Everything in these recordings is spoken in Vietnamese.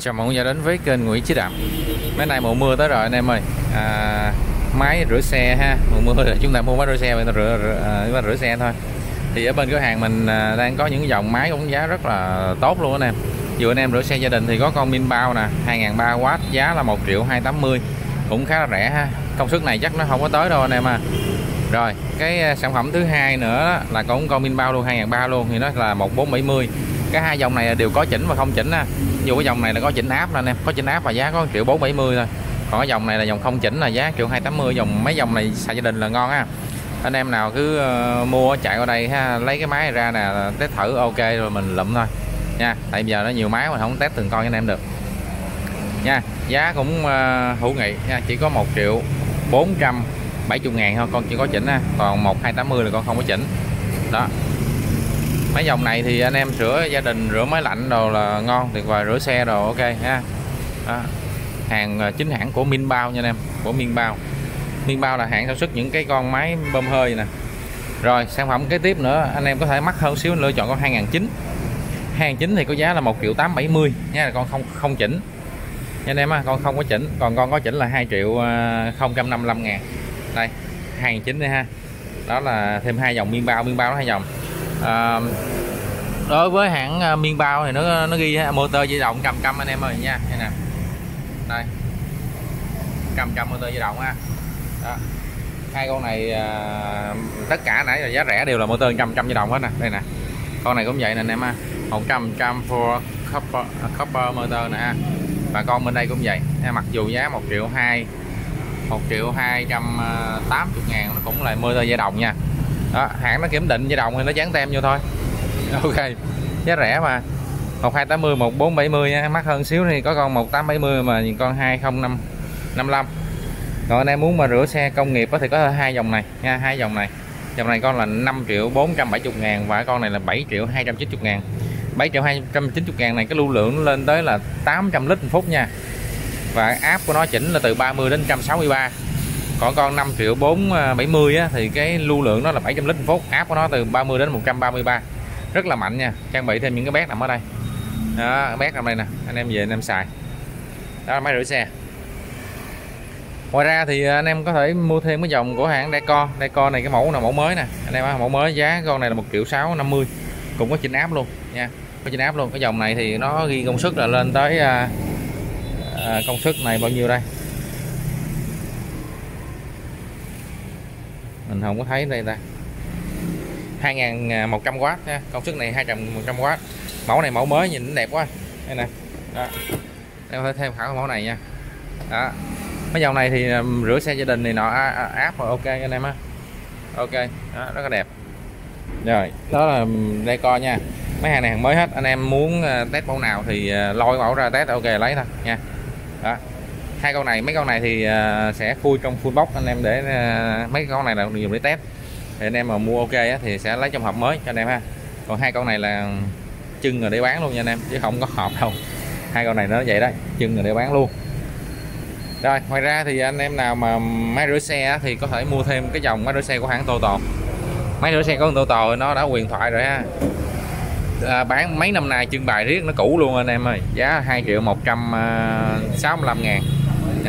Chào mừng người đến với kênh Nguyễn Chí Đạm Mấy nay mùa mưa tới rồi anh em ơi. À, Máy rửa xe ha. Mùa mưa rồi chúng ta mua máy rửa xe mình rửa, rửa, à, rửa xe thôi. Thì ở bên cửa hàng mình à, đang có những dòng máy cũng giá rất là tốt luôn anh em. Dù anh em rửa xe gia đình thì có con min bao nè 2003W giá là 1 triệu 280 Cũng khá là rẻ ha. Công suất này chắc nó không có tới đâu anh em à. Rồi cái à, sản phẩm thứ hai nữa là cũng con min bao luôn 2003 luôn thì nó là 1470 cái hai dòng này đều có chỉnh và không chỉnh á dù cái dòng này là có chỉnh áp nè anh em. Có chỉnh áp và giá có triệu bốn bảy mươi thôi. Còn cái dòng này là dòng không chỉnh là giá triệu 280 dòng mấy dòng này xài gia đình là ngon ha. Anh em nào cứ uh, mua chạy qua đây ha lấy cái máy ra nè test thử ok rồi mình lụm thôi. Nha tại giờ nó nhiều máy mà không test từng con cho anh em được. Nha giá cũng uh, hữu nghị nha chỉ có 1 triệu 470 ngàn thôi con chỉ có chỉnh ha. Còn 1280 là con không có chỉnh. Đó mấy dòng này thì anh em sửa gia đình, rửa máy lạnh đồ là ngon, tuyệt vời, rửa xe đồ ok ha. Đó. hàng à, chính hãng của Minh Bao nha anh em, của Minh Bao Minh Bao là hãng sản xuất những cái con máy bơm hơi nè. Rồi, sản phẩm kế tiếp nữa, anh em có thể mắc hơn xíu, lựa chọn con 2009 2009 thì có giá là 1 triệu 870 nha con không không chỉnh. Nha anh em á con không có chỉnh, còn con có chỉnh là 2 triệu à, 055 ngàn. Đây 2009 đây ha. Đó là thêm hai dòng miên bao miên bao hai dòng à, đối với hãng à, miên bao thì nó nó ghi motor di động cầm cầm anh em ơi nha đây nè. Đây. Cầm cầm motor di động ha đó. Hai con này à, tất cả nãy là giá rẻ đều là motor cầm cầm di động hết nè đây nè. Con này cũng vậy nè anh em ha 100 trăm for copper, à, copper motor nè ha. Và con bên đây cũng vậy. Mặc dù giá 1 triệu 2 1 triệu 280 à, ngàn nó cũng là motor di động nha đó, hãng nó kiểm định dây đồng thì nó dán tem vô thôi. Ok, giá rẻ mà. 1280 1470 nha. Mắc hơn xíu thì có con 1870 mà con 2055 còn anh em muốn mà rửa xe công nghiệp thì có hai dòng này nha, hai dòng này. Dòng này con là 5 triệu 470 ngàn và con này là 7 triệu 290 ngàn. 7 triệu 290 ngàn này, cái lưu lượng lên tới là 800 lít một phút nha. Và áp của nó chỉnh là từ 30 đến 163 còn con 5 triệu 470 à, á, thì cái lưu lượng nó là 700 lít một phút. Áp của nó từ 30 đến 133 rất là mạnh nha. Trang bị thêm những cái bét nằm ở đây. Đó bét nằm đây nè. Anh em về anh em xài. Đó là máy rửa xe. Ngoài ra thì anh em có thể mua thêm cái dòng của hãng Deco Deco này cái mẫu là mẫu mới nè. Anh em mẫu mới. Giá con này là 1 triệu 650 cũng có chỉnh áp luôn nha. Có chỉnh áp luôn. Cái dòng này thì nó ghi công suất là lên tới à, à công suất này bao nhiêu đây? Mình không có thấy đây ta. 2100W nha công suất này 200W mẫu này mẫu mới nhìn đẹp quá. Đây nè. Đó. Em phải thêm khảo mẫu này nha. Đó. Mấy dòng này thì rửa xe gia đình này nọ áp rồi ok anh em á. Ok. Đó, rất là đẹp. Rồi đó là đây coi nha. Mấy hàng này hàng mới hết. Anh em muốn ờ, test mẫu nào thì ờ, lôi mẫu ra test ok lấy thôi nha. Đó hai con này mấy con này thì à, sẽ khui trong full box anh em để à, mấy con này là dùng để test. Thì anh em mà mua ok á, thì sẽ lấy trong hộp mới cho anh em ha. Còn hai con này là chân rồi để bán luôn nha anh em chứ không có hộp đâu. Hai con này nó vậy đấy chân rồi để bán luôn. Rồi ngoài ra thì anh em nào mà máy rửa xe á, thì có thể mua thêm cái dòng máy rửa xe của hãng Toto máy rửa xe của Toto nó đã quyền thoại rồi ha. À, bán mấy năm nay trưng bày riết nó cũ luôn anh em ơi. Giá 2 triệu 165 à, ngàn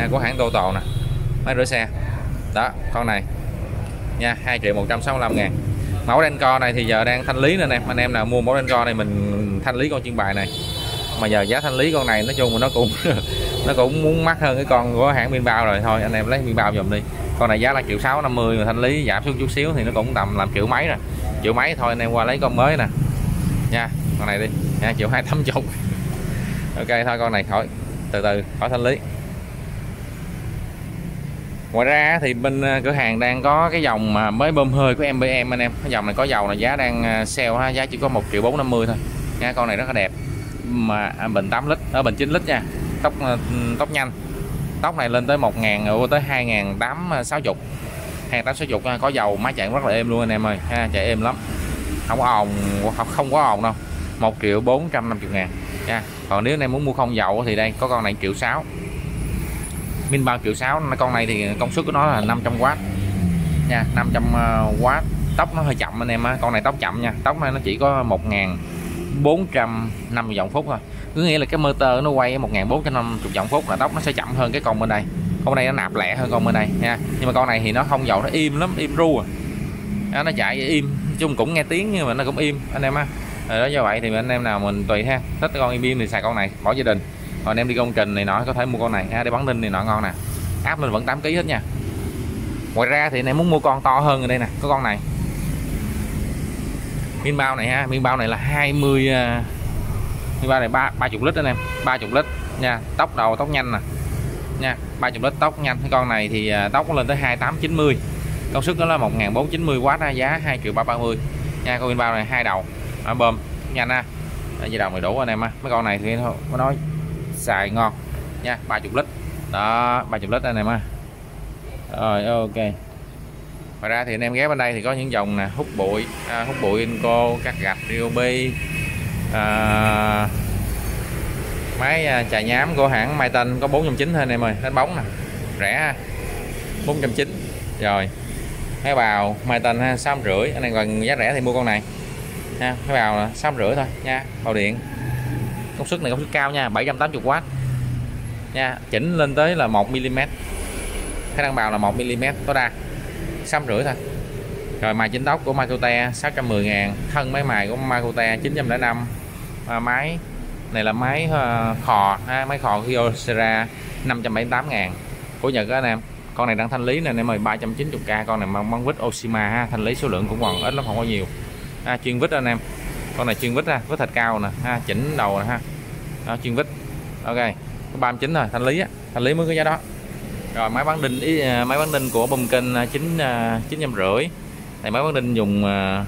nha, của hãng Total nè. Máy rửa xe. Đó con này. Nha 2 triệu 165 ngàn. Mẫu Denco này thì giờ đang thanh lý nè anh em. Anh em nào mua mẫu Denco này mình thanh lý con chuyên bài này. Mà giờ giá thanh lý con này nói chung là nó cũng nó cũng muốn mắc hơn cái con của hãng biên bao rồi. Thôi anh em lấy biên bao dùm đi. Con này giá là triệu sáu năm mươi mà thanh lý giảm xuống chút xíu thì nó cũng tầm làm triệu mấy rồi. Triệu mấy thôi anh em qua lấy con mới nè. Nha con này đi. Nha triệu hai tám chục ok thôi con này khỏi từ từ khỏi thanh lý ngoài ra thì bên ờ, cửa hàng đang có cái dòng mà mới bơm hơi của MBM anh em. Cái dòng này có dầu là giá đang ờ, sale ha, giá chỉ có 1 triệu 450 thôi. Nha, con này rất là đẹp. Mà à, bình 8 lít ở bình 9 lít nha. Tóc tóc nhanh. Tóc này lên tới 1 ngàn tới 2 ngàn 860 2 860 có dầu máy chạy rất là êm luôn anh em ơi. Ha, chạy êm lắm. Không có ồn, không có ồn đâu. 1 triệu 450 ngàn. Nha, còn nếu anh em muốn mua không dầu thì đây, có con này triệu 6 min 3 triệu 6 con này thì công suất của nó là 500W nha 500W tốc ờ, nó hơi chậm anh em á. Con này tốc chậm nha. Tốc này nó chỉ có 1 ngàn 450 vòng phút thôi. Cứ nghĩa là cái motor nó quay 1450 vòng phút là tốc nó sẽ chậm hơn cái con bên đây. Con này nó nạp lẹ hơn con bên đây, nha. Nhưng mà con này thì nó không dầu nó im lắm, im ru à. nó chạy im. Chung cũng nghe tiếng nhưng mà nó cũng im, anh em á. Đó, do vậy thì anh em nào mình tùy ha. Thích con im im thì xài con này, bỏ gia đình còn em đi công trình này nọ có thể mua con này. Ha, để bắn đinh này nọ ngon nè. Áp lên vẫn 8 kg hết nha. Ngoài ra thì anh em muốn mua con to hơn ở đây nè có con này. Miên bao này ha miên bao này là 20 mươi à, bao này ba ba chục lít anh em ba chục lít nha. Tốc đầu tốc nhanh nè. Nha ba chục lít tốc nhanh. Cái con này thì tóc tốc lên tới 2890 công suất nó là 1490W ra giá 2 triệu 330 nha con miên bao này hai đầu. À, bơm. Nhanh ha. Dây đầu này đủ anh em á mấy con này thì nó nói xài ngon nha ba chục lít. Đó ba chục lít anh em ha rồi ok. Ngoài ra thì anh em ghé bên đây thì có những dòng nè hút bụi. À, hút bụi Inco cắt gạch Ryobi à, máy trà nhám của hãng Mai Tân có 490 thôi anh em ơi. Đánh bóng nè. Rẻ 490 rồi. Máy bào Mai Tân ha sáu rưỡi anh em gần giá rẻ thì mua con này. Ha máy bào là sáu rưỡi thôi nha bào điện công suất này công suất cao nha 780W nha chỉnh lên tới là 1 mm khả năng bào là 1 mm tối đa. Xăm rưỡi thôi. Rồi mài chính tóc của Makute 610 ngàn. Thân máy mài của Makute 905 à, máy này là máy uh, khò ha, máy khò Kyocera 578 ngàn. Của Nhật đó anh em con này đang thanh lý này em ơi 390k con này mang mang vít Oshima ha thanh lý số lượng cũng còn ít lắm không có nhiều. À, chuyên vít anh em con này chuyên vít ha với thịt cao nè ha chỉnh đầu nè ha. Đó, chuyên vít. Ok có 39 rồi thanh lý á thanh lý mới có giá đó. Rồi máy bán đinh ý, à, máy bán đinh của bông kênh à, chín à, chín trăm rưỡi. Này máy bán đinh dùng à,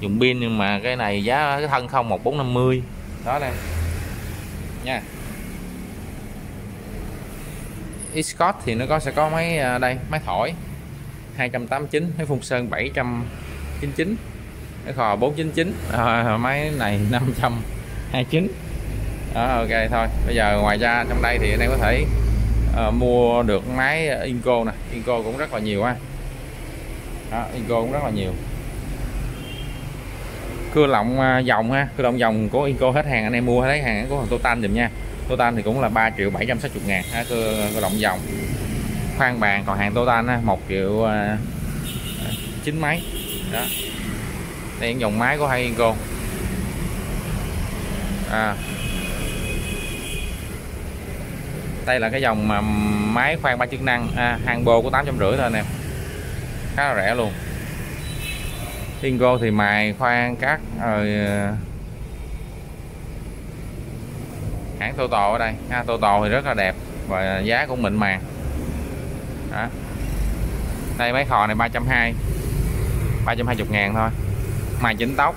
dùng pin nhưng mà cái này giá cái thân không một bốn năm mươi. Đó đây. Nha. Scott thì nó có sẽ có máy à, đây máy thổi. 289 máy phun sơn 799 cái khò 499 à, máy này 529 đó ok thôi. Bây giờ ngoài ra trong đây thì anh em có thể uh, mua được máy Inco nè. Inco cũng rất là nhiều ha. Đó, Inco cũng rất là nhiều. Cưa lọng uh, dòng ha. Cưa lọng dòng của Inco hết hàng anh em mua thấy hàng của Total dùm nha. Total thì cũng là 3 triệu 760 ngàn ha, cưa, cưa lọng dòng. Khoan bàn còn hàng Total ha, 1 triệu uh, chín mấy. Đó đây dòng máy của hai con. À. Đây là cái dòng mà máy khoan ba chức năng. À, hàng bồ của tám trăm rưỡi thôi anh em khá là rẻ luôn. Ingo thì mài khoan cắt rồi ờ, hãng Toto ở đây. À, ha Toto thì rất là đẹp và giá cũng mịn màng. Đó. đây máy khò này 320 320 ngàn thôi màn chỉnh tóc.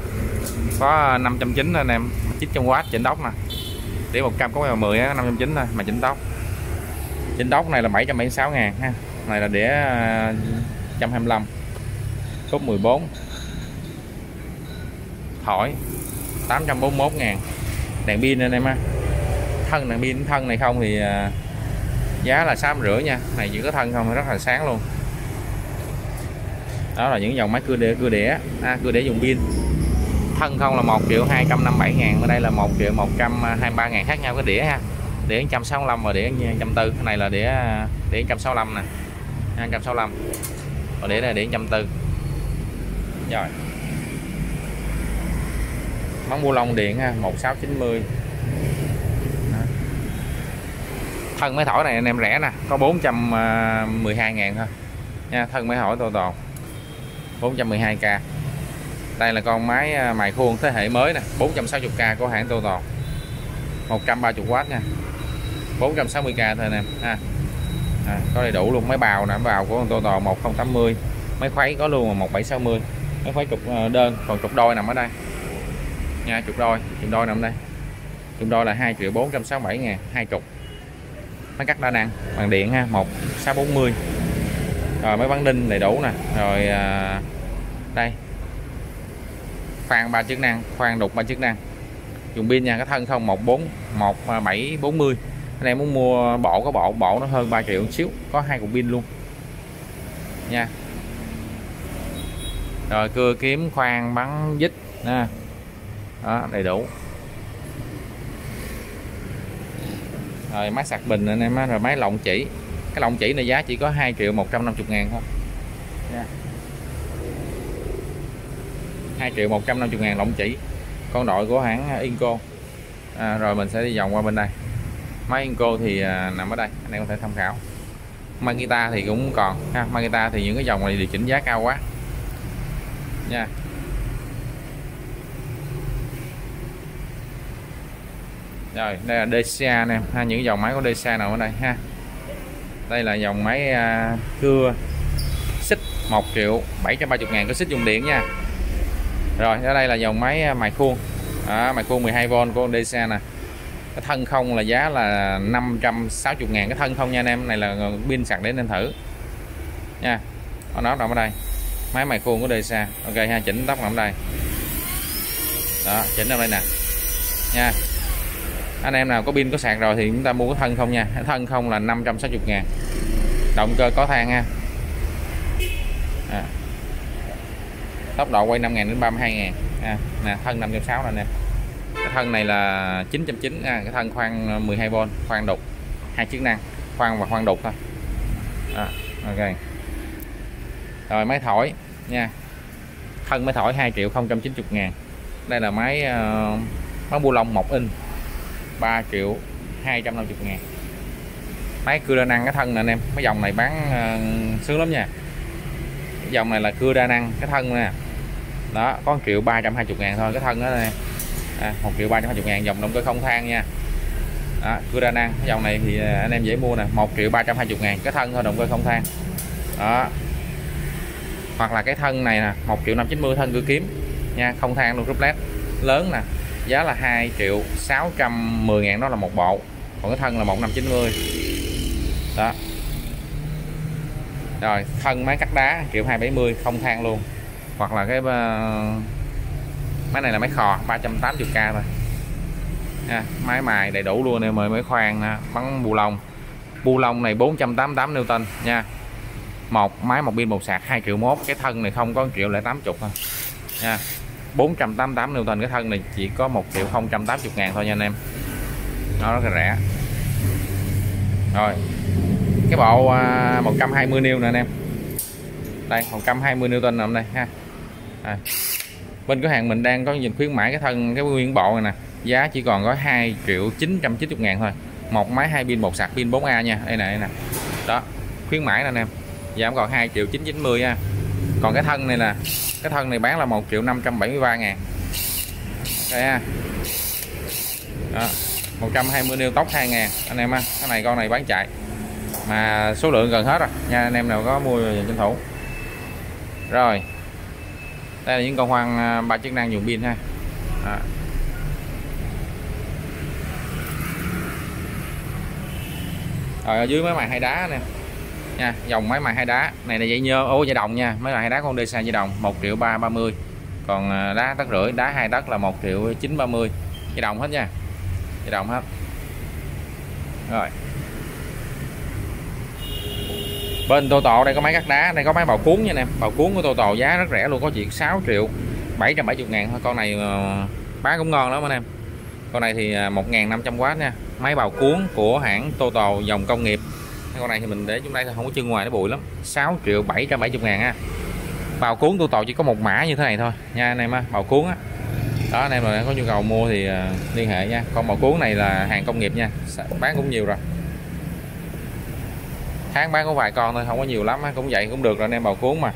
Có ờ, 590 anh em. 900W chỉnh tóc nè. Để 100 có 10 á 590 thôi mà chỉnh tóc. Chỉnh tóc này là 776 ngàn ha. Này là đĩa 125 cốt 14 thỏi 841 ngàn. Đèn pin anh em ha. Thân, đèn pin thân này không thì ờ, giá là 6 rưỡi nha. Này chỉ có thân không, rất là sáng luôn đó là những dòng máy cưa đĩa cưa đĩa à, cưa đĩa dùng pin. Thân không là 1 triệu 257 ngàn ở đây là 1 triệu 123 ngàn khác nhau cái đĩa ha. Đĩa 165 và đĩa 140 cái này là đĩa đĩa 165 nè. 165 còn đĩa này là đĩa 140 rồi. Món bu lông điện ha 1690 Đó. thân máy thổi này anh em rẻ nè có 412 à, ngàn thôi. Nha thân máy thổi tô toàn. 412k đây là con máy à, mài khuôn thế hệ mới nè 460k của hãng Total. 130W nha. 460k thôi nè ha. À, có đầy đủ luôn máy bào nè bào của Total 1080 máy khuấy có luôn 1760 máy khuấy trục à, đơn còn trục đôi nằm ở đây. Nha trục đôi trục đôi nằm đây. Trục đôi là 2 triệu 467 ngàn hai trục. Máy cắt đa năng bằng điện ha 1640 rồi máy bắn đinh đầy đủ nè. Rồi à, đây. Khoan ba chức năng khoan đục ba chức năng dùng pin nha cái thân không 14 1740 à, anh em muốn mua bộ có bộ bộ nó hơn 3 triệu một xíu có hai cục pin luôn. Nha. Rồi cưa kiếm khoan bắn dít nè. Đó đầy đủ. Rồi máy sạc bình anh em á rồi máy lọng chỉ cái lọng chỉ này giá chỉ có 2 triệu 150 ngàn thôi. Yeah. 2 triệu 150 ngàn lọng chỉ. Con đội của hãng Inco. À, rồi mình sẽ đi vòng qua bên đây. Máy Inco thì à, nằm ở đây anh em có thể tham khảo. Makita thì cũng còn ha Makita thì những cái dòng này điều chỉnh giá cao quá. Nha. Rồi đây là DCA nè ha những dòng máy của DCA nào ở đây ha đây là dòng máy uh, cưa xích 1 triệu 730 ngàn có xích dùng điện nha. Rồi ở đây là dòng máy mài khuôn. À, mài khuôn 12V của Odessa nè. Cái thân không là giá là 560 ngàn. Cái thân không nha anh em này là pin sạc để nên thử. Nha nó nằm ở đây. Máy mài khuôn của Odessa ok ha chỉnh tóc nằm ở đây. Đó chỉnh ở đây nè. Nha anh em nào có pin có sạc rồi thì chúng ta mua cái thân không nha. Thân không là 560 ngàn. Động cơ có than ha. À. tốc độ quay 5 ngàn đến 32 ngàn. À. nè thân 560 nè nè cái thân này là 990 à, cái thân khoan 12V khoan đục. Hai chức năng khoan và khoan đục thôi. À, ok. Rồi máy thổi nha. Thân máy thổi 2 triệu 090 ngàn. Đây là máy uh, máy bu lông 1 inch. 3 triệu 250 ngàn. Máy cưa đa năng cái thân nè anh em cái dòng này bán uh, sướng lắm nha. Cái dòng này là cưa đa năng cái thân nè. Đó có 1 triệu 320 ngàn thôi cái thân đó nè. À, 1 triệu 320 ngàn dòng động cơ không than nha. Đó, cưa đa năng cái dòng này thì ờ, anh em dễ mua nè. 1 triệu 320 ngàn cái thân thôi động cơ không than đó. Hoặc là cái thân này nè 1 triệu 590 thân cưa kiếm nha không than luôn rút led. Lớn nè giá là 2 triệu 610 ngàn đó là một bộ. Còn cái thân là 1590 đó. Rồi thân máy cắt đá triệu 270 không thang luôn. Hoặc là cái ờ, máy này là máy khò 380k thôi. À, máy mài đầy đủ luôn em mời máy khoan bắn bù lông. Bu lông này 488 Newton nha. Một máy một pin một sạc 2 triệu mốt cái thân này không có 1 triệu lẻ 80 thôi. Nha. 488 Newton cái thân này, chỉ có 1 triệu 080 ngàn thôi nha anh em. Nó rất là rẻ. Rồi, cái bộ à, 120 New nè anh em. Đây 120 Newton nằm đây ha. À. bên cửa hàng mình đang có nhìn khuyến mãi cái thân, cái nguyên bộ này nè. Giá chỉ còn có 2 triệu 990 ngàn thôi. Một máy hai pin, một sạc pin 4A nha. Đây nè đây nè. Đó, khuyến mãi nè anh em. Giảm còn 2 triệu 990 nha còn cái thân này là cái thân này bán là 1 triệu 573 ngàn. Đây ha. Đó, 120 niêu tóc 2 ngàn. Anh em ha cái này con này bán chạy. Mà số lượng gần hết rồi. Nha anh em nào có mua về tranh thủ. Rồi. Đây là những con hoang à, ba chức năng dùng pin ha. Đó. rồi ở dưới mấy màn hai đá nè nha, dòng máy mài hai đá. Này là dây nhơ, ô, dây đồng nha. Máy mài hai đá con đi xa dây đồng 1 triệu 330 còn à, đá tấc rưỡi, đá hai tấc là 1 triệu 930 dây đồng hết nha. Dây đồng hết. Rồi. Bên tô tổ đây có máy cắt đá, đây có máy bào cuốn nha nè. Bào cuốn của tô tổ giá rất rẻ luôn, có chuyện 6 triệu 770 ngàn thôi. Con này ờ, bán cũng ngon lắm anh em. Con này thì à, 1.500W nha. Máy bào cuốn của hãng Total dòng công nghiệp con này thì mình để trong đây không có chân ngoài, nó bụi lắm. 6 triệu 770 ngàn ha bào cuốn tôi tàu chỉ có một mã như thế này thôi. Nha anh em á bào cuốn á. Đó, anh em mà có nhu cầu mua thì à, liên hệ nha. Con bào cuốn này là hàng công nghiệp nha. Bán cũng nhiều rồi. Tháng bán có vài con thôi, không có nhiều lắm á. Cũng vậy, cũng được rồi anh em, bào cuốn mà.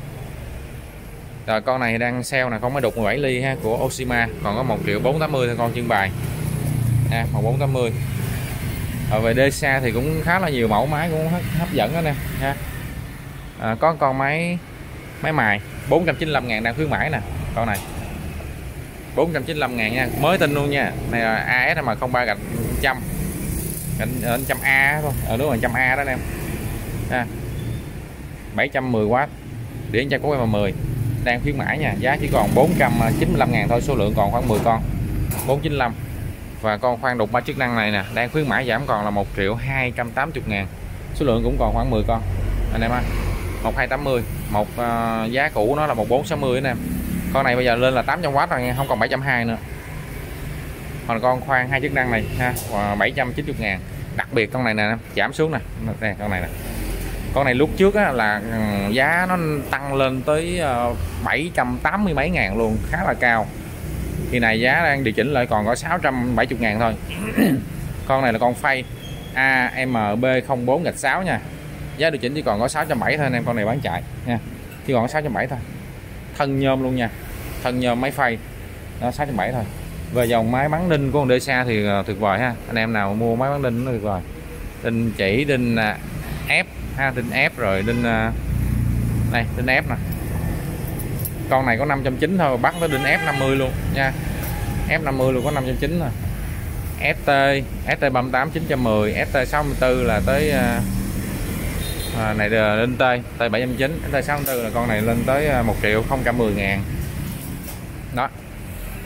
Rồi, con này đang sale nè, con mới đục 17 ly ha, của Oshima. Còn có 1 triệu 480 thôi, con trưng bày. Nha 1480 ở về xa thì cũng khá là nhiều mẫu máy cũng hấp dẫn đó nè ha. À, có con máy máy mài 495 ngàn đang khuyến mãi nè con này. 495 ngàn nha mới tin luôn nha. Này ờ, là AS mà không ba gạch trăm gạch trăm A thôi. Ở đúng rồi trăm A đó em. Ha. 710W điện cho của em 10 đang khuyến mãi nha. Giá chỉ còn 495 ngàn thôi số lượng còn khoảng 10 con. 495 và con khoan đục ba chức năng này nè đang khuyến mãi giảm còn là 1 triệu 280 ngàn. Số lượng cũng còn khoảng 10 con. Anh em ha 1280 một uh, giá cũ nó là 1460 anh em. Con này bây giờ lên là 800W rồi nha không còn 720 nữa. Còn con khoan hai chức năng này ha và 790 ngàn. Đặc biệt con này nè giảm xuống nè đây con này nè. Con này lúc trước á, là ừ, giá nó tăng lên tới ờ, 780 mấy ngàn luôn khá là cao khi này giá đang điều chỉnh lại còn có 670 ngàn thôi. Con này là con phay AMB04 gạch 6 nha. Giá điều chỉnh chỉ còn có 670 thôi anh em con này bán chạy nha. Chỉ còn có 670 thôi. Thân nhôm luôn nha. Thân nhôm máy phay. Đó 670 thôi. Về dòng máy bắn đinh của con DSA thì ờ, tuyệt vời ha. Anh em nào mua máy bắn đinh nó tuyệt vời. Đinh chỉ đinh à, ép ha đinh ép rồi đinh à, này đinh ép nè con này có 590 thôi bắt nó đinh ép 50 luôn nha. F50 luôn có 590 nè. ST ST 38 910 ST 64 là tới à, à, này là lên T T 790 ST 64 là con này lên tới à, 1 triệu 010 ngàn. Đó.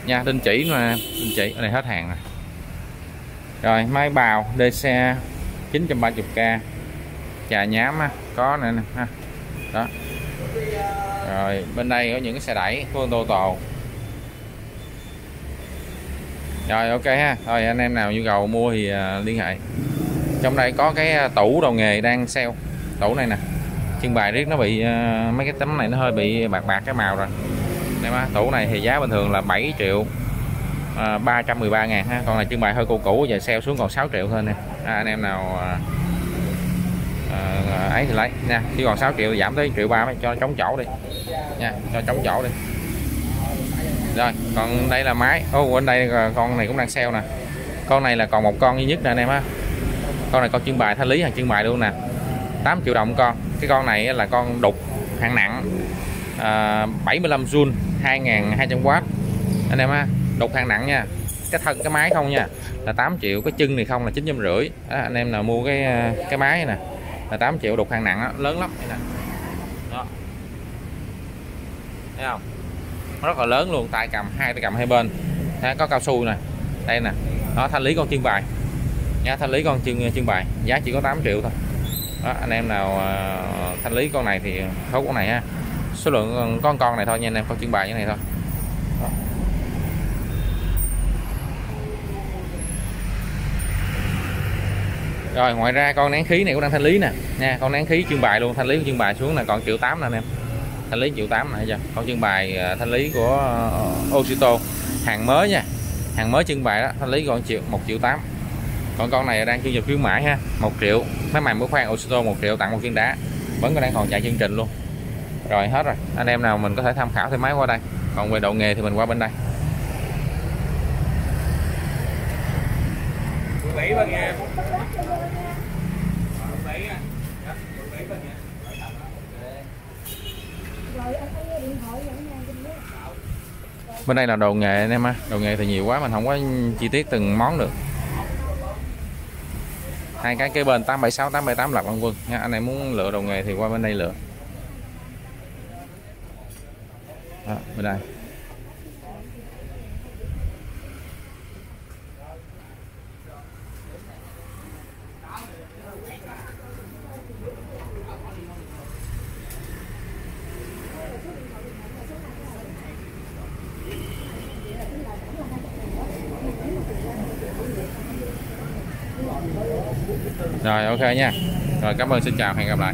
Nha đinh chỉ mà đinh chỉ ở này hết hàng rồi rồi máy bào DC 930k trà nhám á, có nè nè ha. Đó rồi bên đây có những cái xe đẩy của ô tô rồi ok ha. Thôi anh em nào nhu cầu mua thì à, liên hệ. Trong đây có cái à, tủ đồ nghề đang sale. Tủ này nè. Trưng bày riết nó bị à, mấy cái tấm này nó hơi bị bạc bạc cái màu rồi. Đây mà tủ này thì giá bình thường là 7 triệu à, 313 ngàn ha. Còn này trưng bày hơi cũ cũ giờ sale xuống còn 6 triệu thôi nè. À, anh em nào à, à, ấy thì lấy nha. Chứ còn 6 triệu thì giảm tới triệu ba cho chống chỗ đi nha cho chống chỗ đi. Rồi còn đây là máy. Ô bên đây ờ, con này cũng đang sale nè. Con này là còn một con duy nhất nè anh em á con này con trưng bày thanh lý hàng trưng bày luôn nè. 8 triệu đồng con. Cái con này là con đục hạng nặng ờ, à, 75 joule 2200W anh em á đục hạng nặng nha. Cái thân cái máy không nha. Là 8 triệu cái chân này không là chín trăm rưỡi. Anh em nào mua cái ờ, cái máy này nè là 8 triệu đục hàng nặng đó, lớn lắm. Nè. Đó thấy không? Nó rất là lớn luôn tay cầm hai tay cầm hai bên. Thấy, có cao su nè đây nè. Nó thanh lý con trưng bày nha thanh lý con trưng trưng bày giá chỉ có 8 triệu thôi. Đó, anh em nào uh, thanh lý con này thì thấu con này ha. Số lượng con con này thôi nha anh em con trưng bày như này thôi. Đó. rồi ngoài ra con nén khí này cũng đang thanh lý nè. Nha con nén khí trưng bày luôn thanh lý trưng bày xuống là còn triệu tám nè anh em thanh lý triệu tám này chưa con trưng bày à, thanh lý của ờ, Oshito hàng mới nha, hàng mới trưng bày đó, thanh lý còn triệu, một triệu tám. Còn con này đang chương trình khuyến mãi ha, một triệu. Máy mày mới khoan Oshito một triệu, tặng một viên đá. Vẫn còn đang còn chạy chương trình luôn. Rồi, hết rồi. Anh em nào mình có thể tham khảo thêm máy qua đây. Còn về độ nghề thì mình qua bên đây. Quý vị và nghe bên đây là đồ nghề anh em ha. Đồ nghề thì nhiều quá mình không có chi tiết từng món được. Hai cái kế bên 876 878 lạc Long quân nha. Anh em muốn lựa đồ nghề thì qua bên đây lựa. Đó, bên đây. Rồi ok nha. Rồi cảm ơn xin chào hẹn gặp lại.